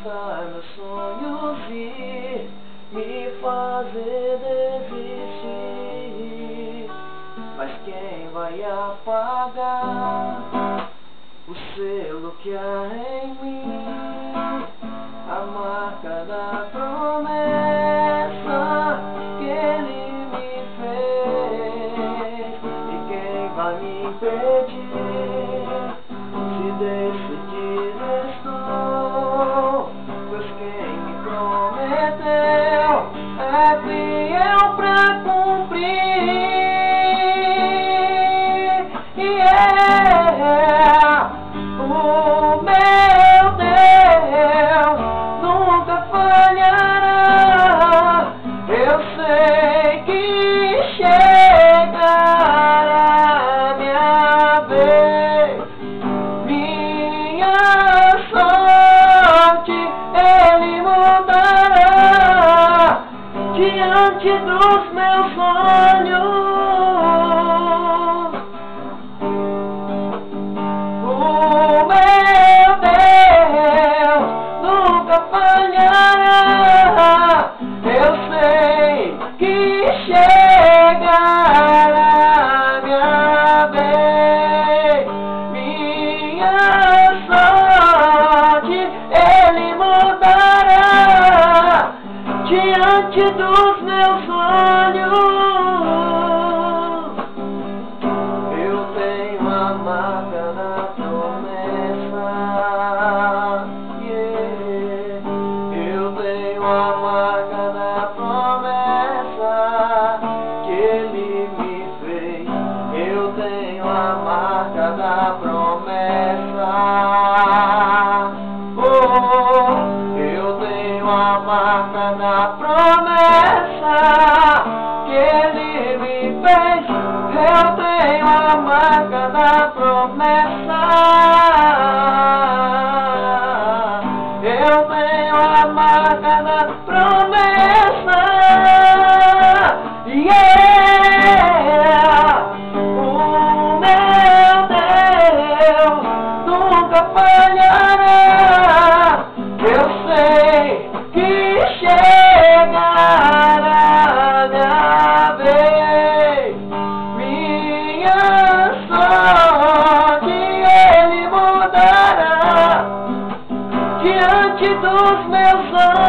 conquistar meus sonhos e me fazer desistir. Mas quem vai apagar o selo que há em mim? Diante dos meus sonhos. Diante dos meus sonhos. Eu tenho a marca da promessa. Yeah. Eu tenho a marca da promessa que ele me fez. Eu tenho a marca da promessa. Promessa que ele me fez. Eu tenho a marca da promessa. Mudará diante dos meus olhos.